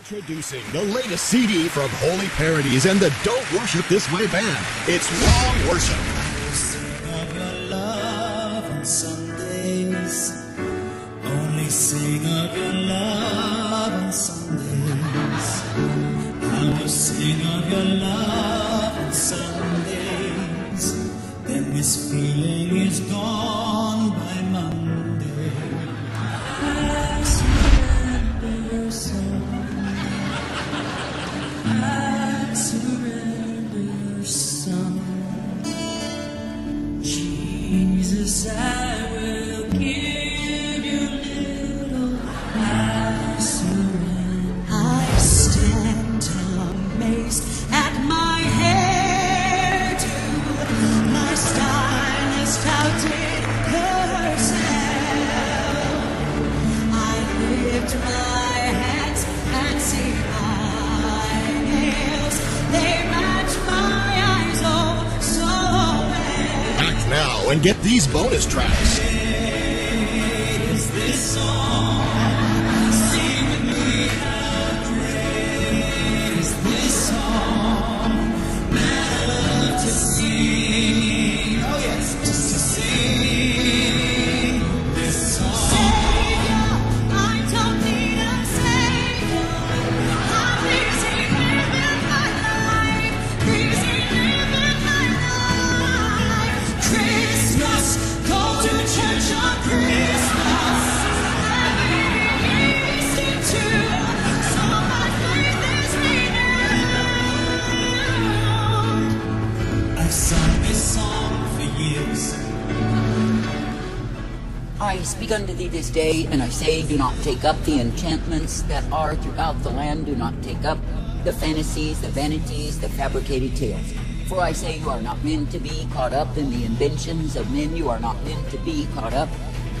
Introducing the latest CD from Holy Parodies and the Don't Worship This Way band. It's Wrong Worship. Only sing of your now and get these bonus tracks. Unto thee this day, and I say, do not take up the enchantments that are throughout the land, do not take up the fantasies, the vanities, the fabricated tales. For I say, you are not meant to be caught up in the inventions of men, you are not meant to be caught up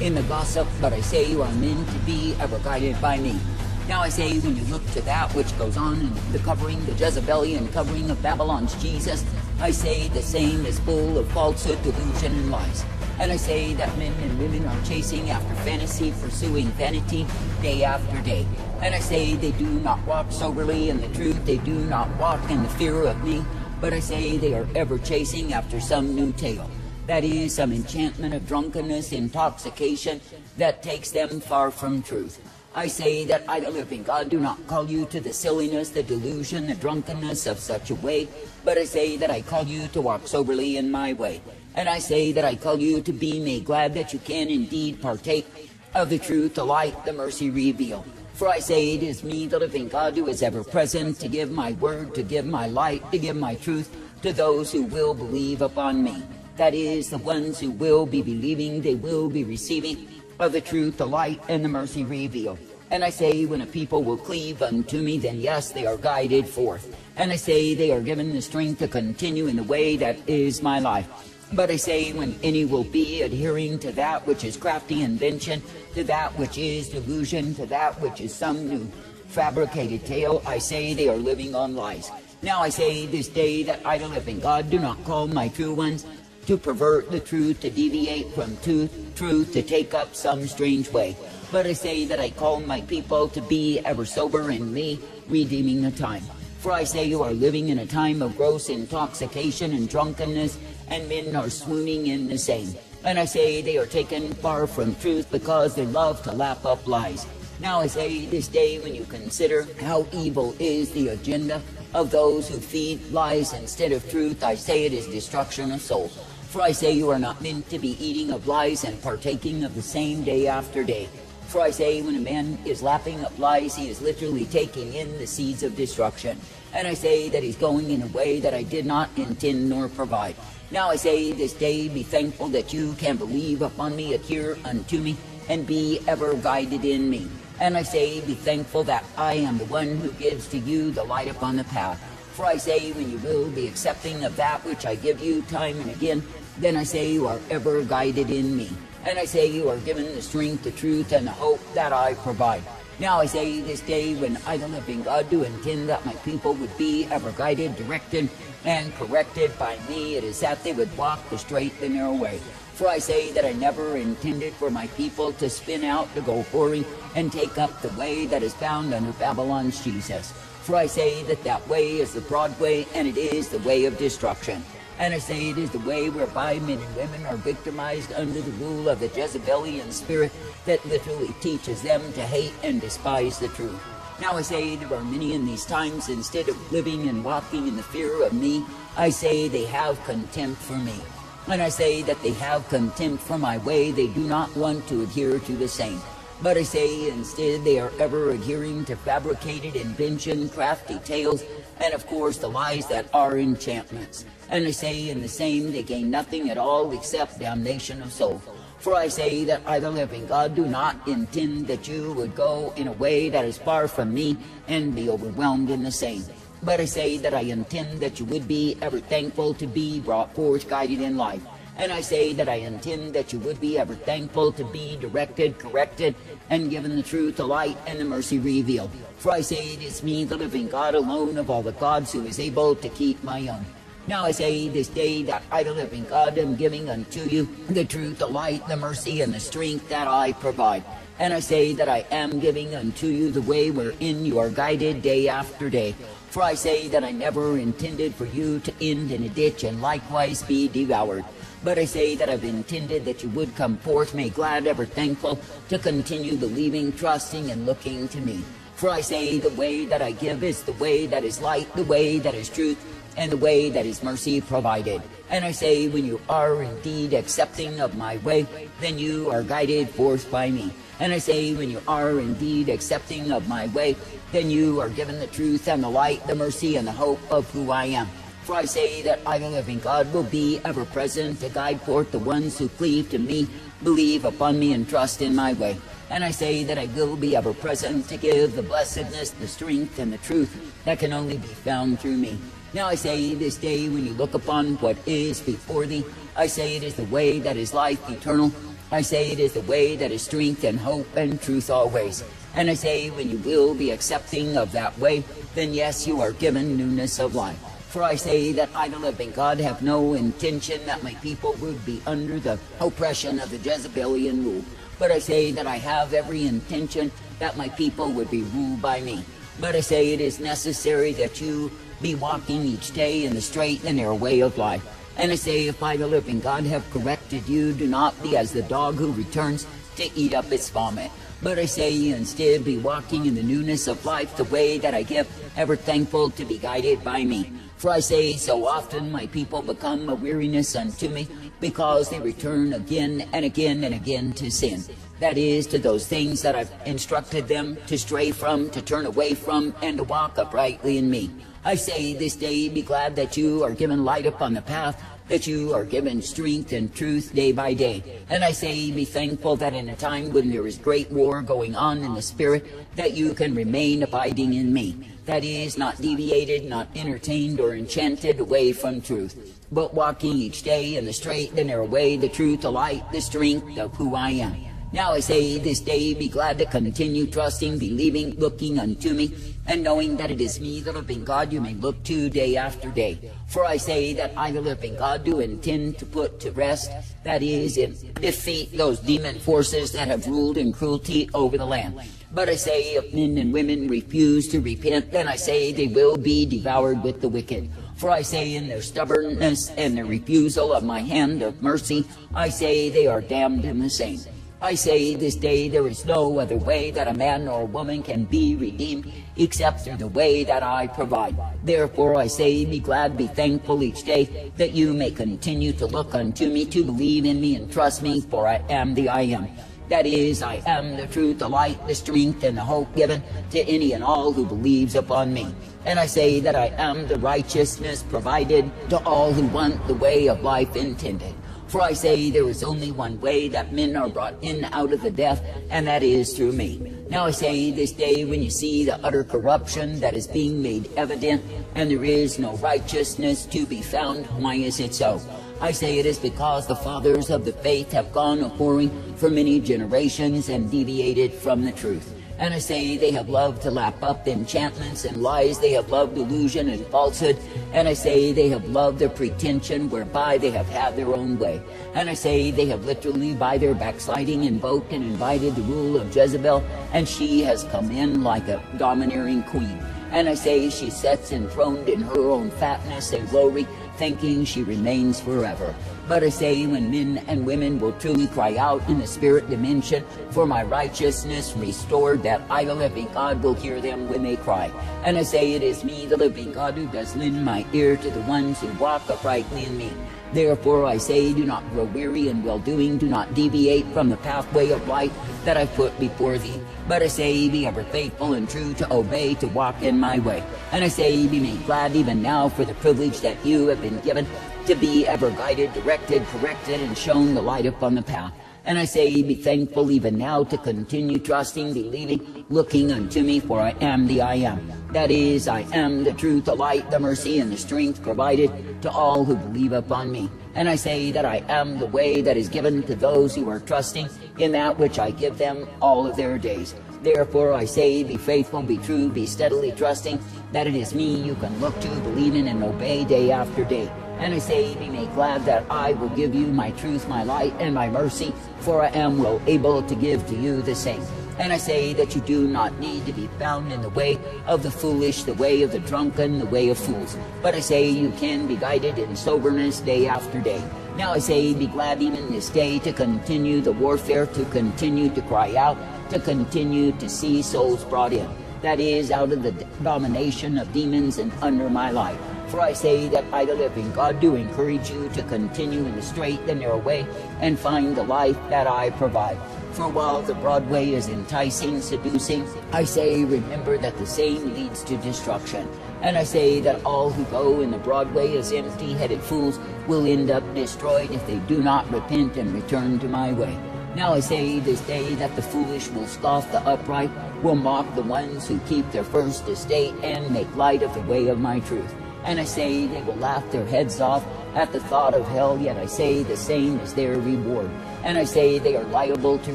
in the gossip, but I say, you are meant to be ever guided by me. Now I say, when you look to that which goes on in the covering, the Jezebelian covering of Babylon's Jesus, I say the same is full of falsehood, delusion, and lies. And I say that men and women are chasing after fantasy, pursuing vanity day after day. And I say they do not walk soberly in the truth, they do not walk in the fear of me, but I say they are ever chasing after some new tale. That is, some enchantment of drunkenness, intoxication that takes them far from truth. I say that I, the living God, do not call you to the silliness, the delusion, the drunkenness of such a way, but I say that I call you to walk soberly in my way. And I say that I call you to be made glad that you can indeed partake of the truth, the light, the mercy revealed. For I say it is me, the living God, who is ever present to give my word, to give my light, to give my truth to those who will believe upon me. That is, the ones who will be believing, they will be receiving of the truth, the light, and the mercy revealed. And I say, when a people will cleave unto me, then yes, they are guided forth. And I say, they are given the strength to continue in the way that is my life. But I say, when any will be adhering to that which is crafty invention, to that which is delusion, to that which is some new fabricated tale, I say they are living on lies. Now I say this day that I, the living God, do not call my true ones to pervert the truth, to deviate from truth, truth, to take up some strange way. But I say that I call my people to be ever sober in me, redeeming the time. For I say you are living in a time of gross intoxication and drunkenness, and men are swooning in the same. And I say they are taken far from truth because they love to lap up lies. Now I say this day when you consider how evil is the agenda of those who feed lies instead of truth, I say it is destruction of soul. For I say you are not meant to be eating of lies and partaking of the same day after day. For I say when a man is lapping up lies, he is literally taking in the seeds of destruction. And I say that he's going in a way that I did not intend nor provide. Now I say this day, be thankful that you can believe upon me, adhere unto me, and be ever guided in me. And I say, be thankful that I am the one who gives to you the light upon the path. For I say, when you will be accepting of that which I give you time and again, then I say you are ever guided in me. And I say you are given the strength, the truth, and the hope that I provide. Now I say this day when I, the living God, do intend that my people would be ever guided, directed, and corrected by me, it is that they would walk the straight and narrow way. For I say that I never intended for my people to spin out, to go whoring, and take up the way that is found under Babylon's Jesus. For I say that that way is the broad way, and it is the way of destruction. And I say it is the way whereby men and women are victimized under the rule of the Jezebelian spirit that literally teaches them to hate and despise the truth. Now I say there are many in these times, instead of living and walking in the fear of me, I say they have contempt for me. And I say that they have contempt for my way, they do not want to adhere to the same. But I say instead they are ever adhering to fabricated invention, crafty tales, and of course the lies that are enchantments. And I say in the same they gain nothing at all except damnation of soul. For I say that I, the living God, do not intend that you would go in a way that is far from me and be overwhelmed in the same. But I say that I intend that you would be ever thankful to be brought forth guided in life. And I say that I intend that you would be ever thankful to be directed, corrected, and given the truth, the light, and the mercy revealed. For I say it is me, the living God alone of all the gods, who is able to keep my own. Now I say this day that I, the living God, am giving unto you the truth, the light, the mercy, and the strength that I provide. And I say that I am giving unto you the way wherein you are guided day after day. For I say that I never intended for you to end in a ditch and likewise be devoured. But I say that I've intended that you would come forth, may glad, ever thankful, to continue believing, trusting, and looking to me. For I say the way that I give is the way that is light, the way that is truth, and the way that His mercy provided. And I say, when you are indeed accepting of my way, then you are guided forth by me. And I say, when you are indeed accepting of my way, then you are given the truth and the light, the mercy and the hope of who I am. For I say that I, the living God, will be ever present to guide forth the ones who cleave to me, believe upon me, and trust in my way. And I say that I will be ever present to give the blessedness, the strength, and the truth that can only be found through me. Now I say this day when you look upon what is before thee, I say it is the way that is life eternal. I say it is the way that is strength and hope and truth always. And I say when you will be accepting of that way, then yes, you are given newness of life. For I say that I, the living God, have no intention that my people would be under the oppression of the Jezebelian rule. But I say that I have every intention that my people would be ruled by me. But I say it is necessary that you be walking each day in the straight and narrow way of life. And I say, if by the living God, have corrected you, do not be as the dog who returns to eat up its vomit. But I say, instead, be walking in the newness of life, the way that I give, ever thankful to be guided by me. For I say, so often my people become a weariness unto me, because they return again and again and again to sin. That is, to those things that I've instructed them to stray from, to turn away from, and to walk uprightly in me. I say this day, be glad that you are given light upon the path, that you are given strength and truth day by day. And I say, be thankful that in a time when there is great war going on in the spirit, that you can remain abiding in me. That is, not deviated, not entertained or enchanted away from truth, but walking each day in the straight and narrow way, the truth, the light, the strength of who I am. Now I say this day, be glad to continue trusting, believing, looking unto me, and knowing that it is me, the living God, you may look to day after day. For I say that I, the living God, do intend to put to rest, that is, in defeat those demon forces that have ruled in cruelty over the land. But I say, if men and women refuse to repent, then I say they will be devoured with the wicked. For I say, in their stubbornness and their refusal of my hand of mercy, I say they are damned in the same. I say this day there is no other way that a man or a woman can be redeemed except through the way that I provide. Therefore I say, be glad, be thankful each day that you may continue to look unto me, to believe in me and trust me, for I am the I am. That is, I am the truth, the light, the strength, and the hope given to any and all who believes upon me. And I say that I am the righteousness provided to all who want the way of life intended. For I say there is only one way that men are brought in out of the death, and that is through me. Now I say this day when you see the utter corruption that is being made evident, and there is no righteousness to be found, why is it so? I say it is because the fathers of the faith have gone a whoring for many generations and deviated from the truth. And I say they have loved to lap up enchantments and lies. They have loved illusion and falsehood. And I say they have loved their pretension whereby they have had their own way. And I say they have literally by their backsliding invoked and invited the rule of Jezebel. And she has come in like a domineering queen. And I say she sits enthroned in her own fatness and glory, thinking she remains forever. But I say when men and women will truly cry out in the spirit dimension for my righteousness restored, that I, the living God, will hear them when they cry. And I say it is me, the living God, who does lend my ear to the ones who walk uprightly in me. Therefore I say, do not grow weary in well-doing, do not deviate from the pathway of life that I put before thee. But I say, be ever faithful and true to obey, to walk in my way. And I say, be made glad even now for the privilege that you have been given to be ever guided, directed, corrected, and shown the light upon the path. And I say, be thankful even now to continue trusting, believing, looking unto me, for I am the I am. That is, I am the truth, the light, the mercy, and the strength provided to all who believe upon me. And I say that I am the way that is given to those who are trusting in that which I give them all of their days. Therefore I say, be faithful, be true, be steadily trusting that it is me you can look to, believe in, and obey day after day. And I say, be made glad that I will give you my truth, my light, and my mercy, for I am well able to give to you the same. And I say that you do not need to be found in the way of the foolish, the way of the drunken, the way of fools. But I say you can be guided in soberness day after day. Now I say, be glad even this day to continue the warfare, to continue to cry out, to continue to see souls brought in. That is, out of the domination of demons and under my life. For I say that I, the living God, do encourage you to continue in the straight and narrow way and find the life that I provide. For while the broad way is enticing, seducing, I say, remember that the same leads to destruction. And I say that all who go in the broad way as empty-headed fools will end up destroyed if they do not repent and return to my way. Now I say this day that the foolish will scoff the upright, will mock the ones who keep their first estate, and make light of the way of my truth. And I say they will laugh their heads off at the thought of hell, yet I say the same is their reward. And I say they are liable to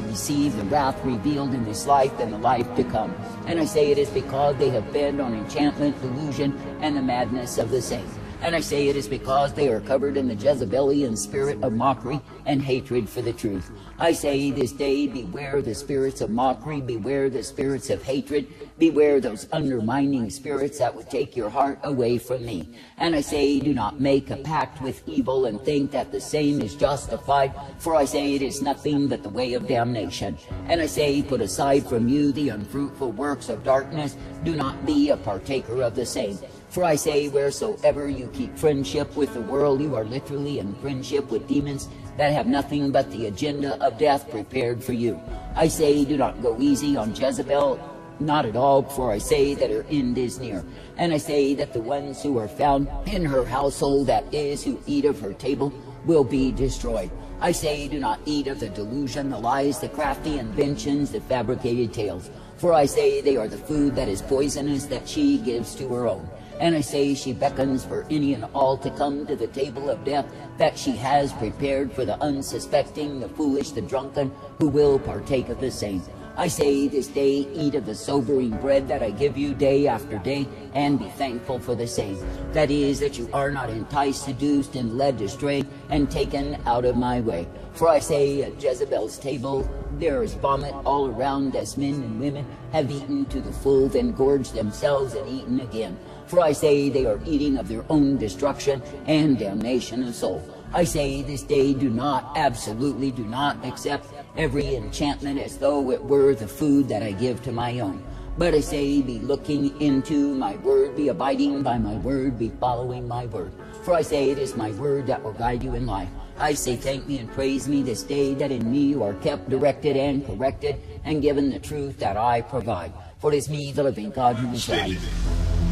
receive the wrath revealed in this life and the life to come. And I say it is because they have fed on enchantment, delusion, and the madness of the saints. And I say it is because they are covered in the Jezebelian spirit of mockery and hatred for the truth. I say this day, beware the spirits of mockery, beware the spirits of hatred, beware those undermining spirits that would take your heart away from me. And I say, do not make a pact with evil and think that the same is justified, for I say it is nothing but the way of damnation. And I say, put aside from you the unfruitful works of darkness, do not be a partaker of the same. For I say, wheresoever you keep friendship with the world, you are literally in friendship with demons that have nothing but the agenda of death prepared for you. I say, do not go easy on Jezebel, not at all, for I say that her end is near. And I say that the ones who are found in her household, that is, who eat of her table, will be destroyed. I say, do not eat of the delusion, the lies, the crafty inventions, the fabricated tales. For I say they are the food that is poisonous that she gives to her own. And I say she beckons for any and all to come to the table of death that she has prepared for the unsuspecting, the foolish, the drunken, who will partake of the same. I say this day, eat of the sobering bread that I give you day after day, and be thankful for the same. That is, that you are not enticed, seduced, and led astray, and taken out of my way. For I say, at Jezebel's table, there is vomit all around as men and women have eaten to the full, then gorged themselves and eaten again. For I say they are eating of their own destruction and damnation of soul. I say this day do not, absolutely do not accept every enchantment as though it were the food that I give to my own. But I say, be looking into my word, be abiding by my word, be following my word. For I say it is my word that will guide you in life. I say thank me and praise me this day that in me you are kept, directed, and corrected, and given the truth that I provide. For it is me, the living God, who is stated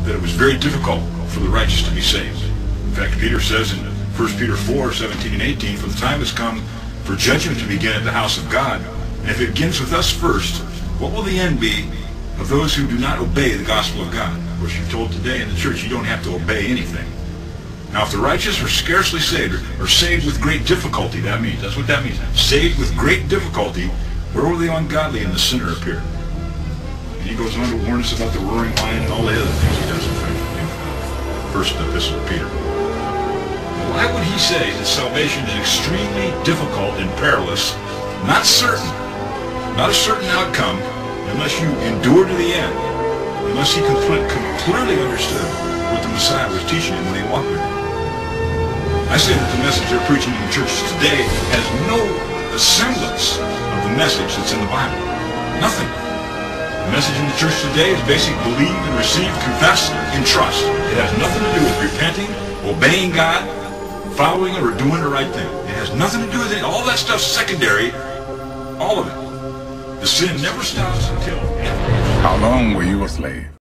that it was very difficult for the righteous to be saved. In fact, Peter says in 1 Peter 4, 17 and 18, For the time has come for judgment to begin at the house of God. And if it begins with us first, what will the end be of those who do not obey the gospel of God? Of course, you're told today in the church you don't have to obey anything. Now, if the righteous are scarcely saved, or, saved with great difficulty, that means, that's what that means. Saved with great difficulty, where will the ungodly and the sinner appear? He goes on to warn us about the roaring lion and all the other things he does in, in First Epistle of Peter. Why would he say that salvation is extremely difficult and perilous, not certain, not a certain outcome, unless you endure to the end, unless he completely understood what the Messiah was teaching him when he walked with him? I say that the message they're preaching in churches today has no semblance of the message that's in the Bible. Nothing. The message in the church today is basically believe and receive, confess, and trust. It has nothing to do with repenting, obeying God, following or doing the right thing. It has nothing to do with it. All that stuff's secondary. All of it. The sin never stops until... How long were you a slave?